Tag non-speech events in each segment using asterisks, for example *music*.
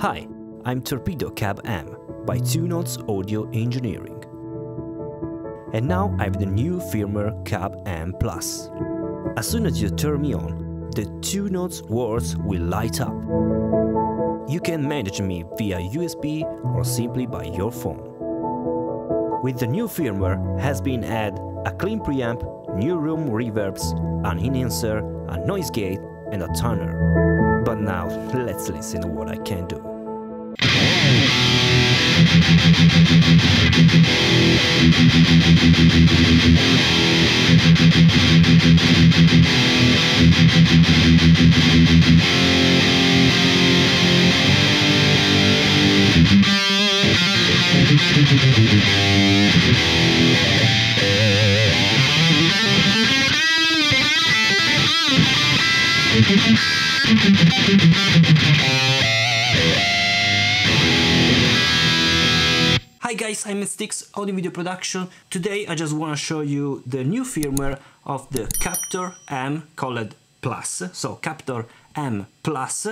Hi, I'm Torpedo Cab M by Two Notes Audio Engineering. And now I have the new firmware Cab M Plus. As soon as you turn me on, the Two Notes words will light up. You can manage me via USB or simply by your phone. With the new firmware has been added a clean preamp, new room reverbs, an enhancer, a noise gate and a tuner. But now let's listen to what I can do. Steex Audio Video Production. Today I just want to show you the new firmware of the Captor M called Plus. So Captor M Plus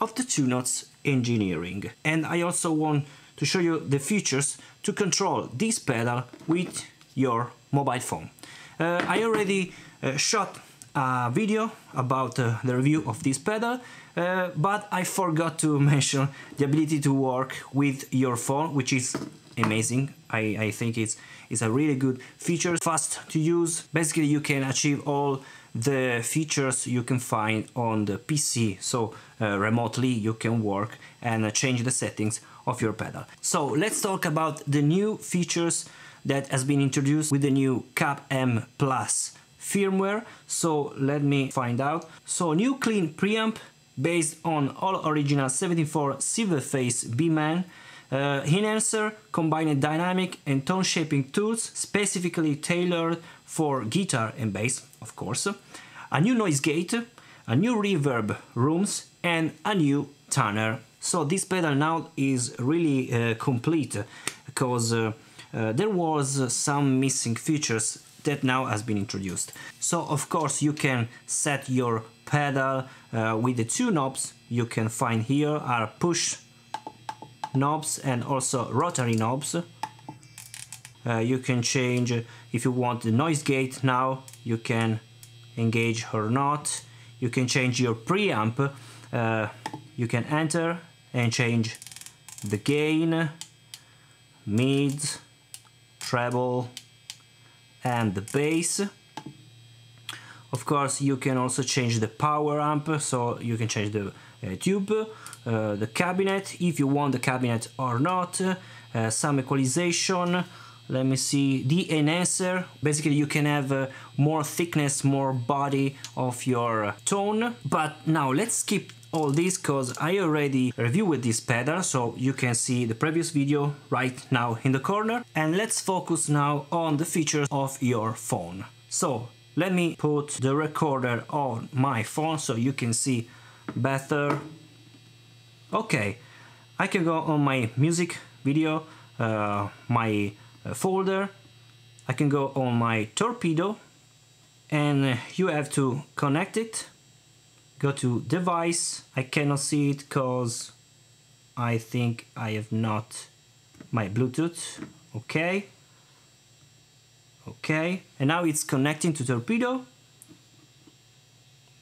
of the Two Notes Engineering. And I also want to show you the features to control this pedal with your mobile phone. Uh, I already uh, shot a video about uh, the review of this pedal uh, but I forgot to *laughs* mention the ability to work with your phone which is amazing. I, I think it's, it's a really good feature fast to use. Basically you can achieve all the features you can find on the PC so uh, remotely you can work and uh, change the settings of your pedal. So let's talk about the new features that has been introduced with the new Cab M Plus firmware. So let me find out. So new clean preamp based on all original 74 Silverface Bassman uh, enhancer combined dynamic and tone shaping tools specifically tailored for guitar and bass of course a new noise gate a new reverb rooms and a new tuner so this pedal now is really uh, complete because uh, uh, there was some missing features that now has been introduced. So of course you can set your pedal uh, with the two knobs you can find here are push knobs and also rotary knobs. Uh, you can change if you want the noise gate now you can engage or not. You can change your preamp. Uh, you can enter and change the gain, mid, treble, and the bass. Of course, you can also change the power amp, so you can change the uh, tube, the cabinet, if you want the cabinet or not, uh, some equalization, let me see, the enhancer, basically you can have uh, more thickness, more body of your tone, but now let's skip all this because I already reviewed this pedal so you can see the previous video right now in the corner. And let's focus now on the features of your phone. So let me put the recorder on my phone so you can see better. Okay, I can go on my music video, uh, my uh, folder, I can go on my torpedo and you have to connect it. Go to device. I cannot see it because I think I have not my Bluetooth. Okay. Okay and now it's connecting to torpedo.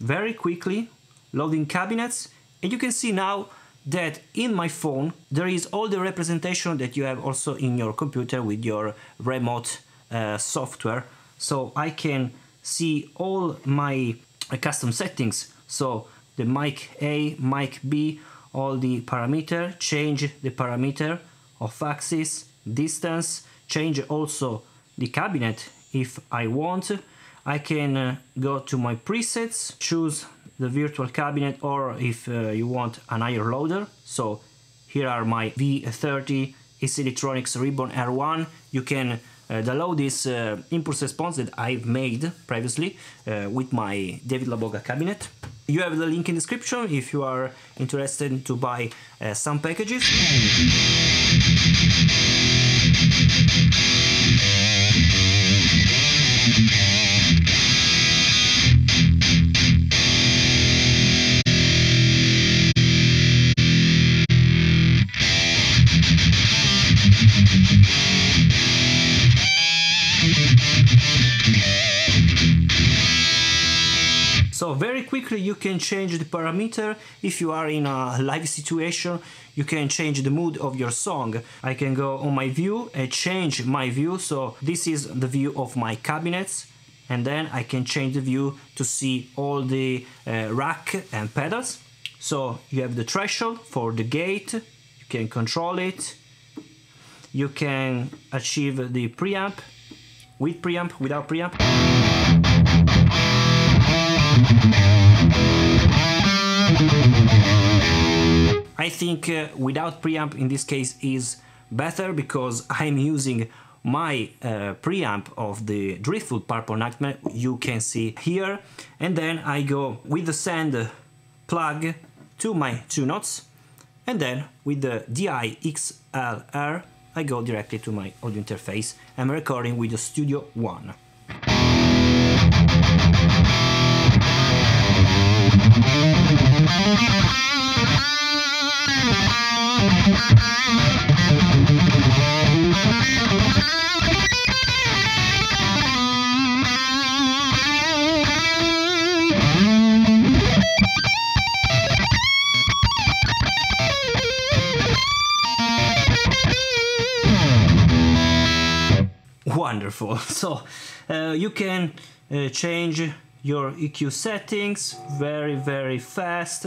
Very quickly loading cabinets. And you can see now that in my phone there is all the representation that you have also in your computer with your remote uh, software so I can see all my uh, custom settings so the mic A, mic B, all the parameter, change the parameter of axis, distance, change also the cabinet if I want. I can uh, go to my presets, choose the virtual cabinet or if uh, you want an IR loader. So here are my V30 AC Electronics Ribbon R1. You can uh, download this uh, impulse response that I've made previously uh, with my David Laboga cabinet. You have the link in description if you are interested to buy uh, some packages. Quickly you can change the parameter. If you are in a live situation you can change the mood of your song. I can go on my view and change my view. So this is the view of my cabinets. And then I can change the view to see all the uh, rack and pedals. So you have the threshold for the gate. You can control it. You can achieve the preamp with preamp without preamp I think uh, without preamp in this case is better because I'm using my uh, preamp of the Driftwood Purple Nightmare you can see here and then I go with the send plug to my two notes and then with the DI XLR I go directly to my audio interface I'm recording with the Studio One. Wonderful *laughs* so uh, you can uh, change your EQ settings very very fast.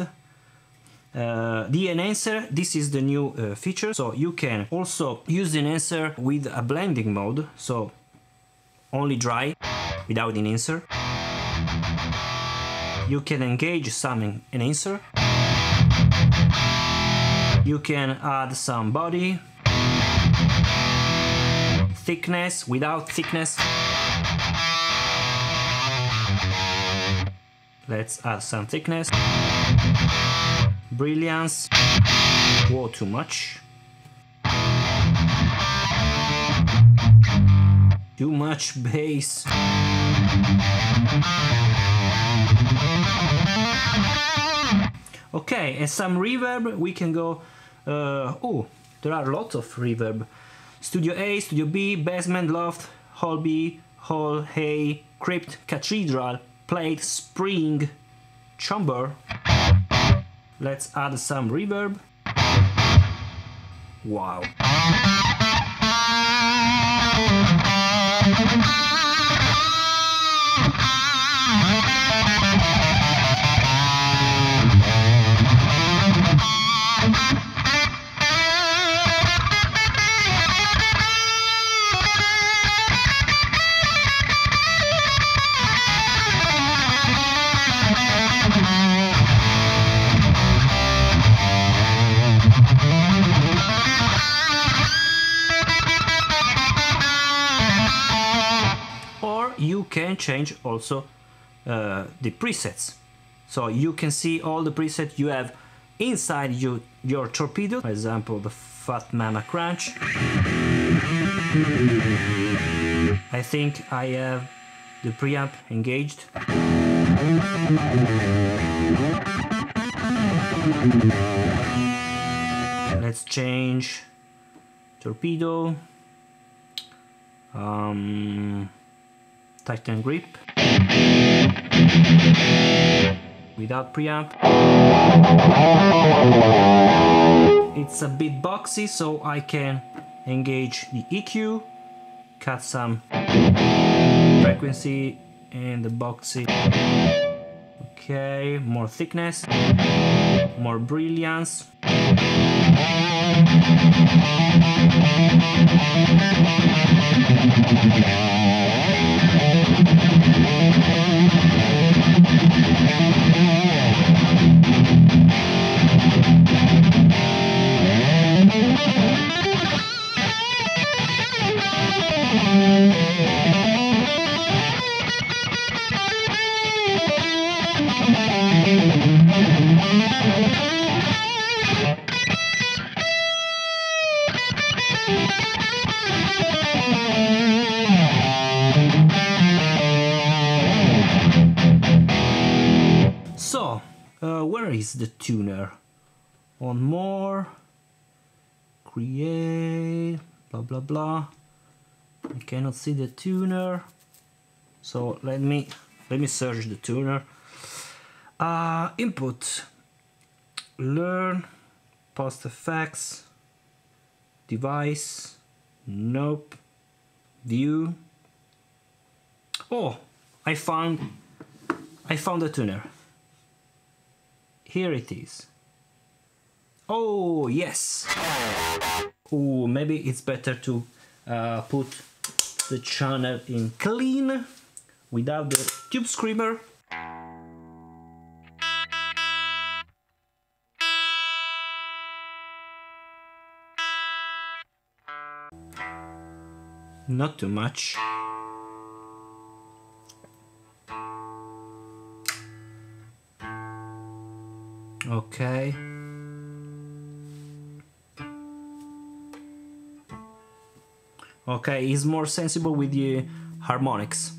Uh, the enhancer this is the new uh, feature. So you can also use the enhancer with a blending mode. So only dry without an enhancer. You can engage some enhancer. You can add some body thickness without thickness. Let's add some thickness. Brilliance. Whoa too much. Too much bass. Okay and some reverb. We can go uh, oh there are lots of reverb studio a studio b basement loft hall b hall a crypt cathedral plate spring chamber. Let's add some reverb. Wow can change also uh, the presets. So you can see all the presets you have inside you, your torpedo. For example the fat mama crunch. I think I have the preamp engaged. Let's change torpedo. Um, tighten grip. Without preamp. It's a bit boxy so I can engage the EQ cut some frequency in the boxy. Okay more thickness more brilliance So, uh, where is the tuner? On more, create, blah blah blah. I cannot see the tuner. So let me let me search the tuner. Uh, input, learn, post effects, device, nope, view. Oh, I found, I found a tuner. Here it is. Oh, yes. Oh, maybe it's better to uh, put the channel in clean without the tube screamer. Not too much. Okay. Okay, he's more sensible with the harmonics.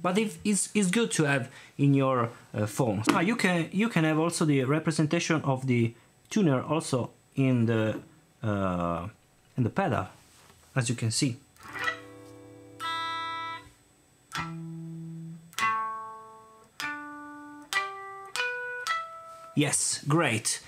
But if it's, it's good to have in your uh, phone. Ah, you can you can have also the representation of the tuner also in the uh, in the pedal, as you can see. Yes, great.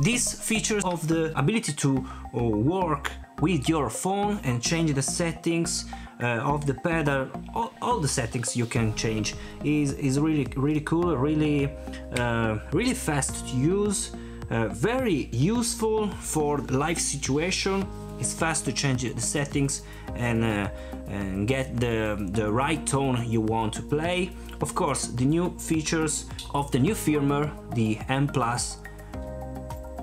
This features of the ability to uh, work with your phone and change the settings uh, of the pedal, all, all, the settings you can change is, is really really cool, really uh, really fast to use, uh, very useful for live situation. It's fast to change the settings and, uh, and get the, the right tone you want to play. Of course, the new features of the new firmware, the M Plus,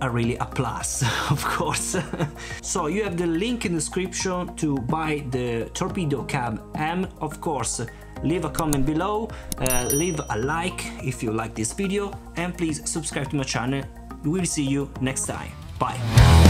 are really a plus, *laughs* of course. *laughs* so you have the link in the description to buy the Torpedo Cab M, of course. Leave a comment below, uh, leave a like if you like this video, and please subscribe to my channel. We'll see you next time. Bye.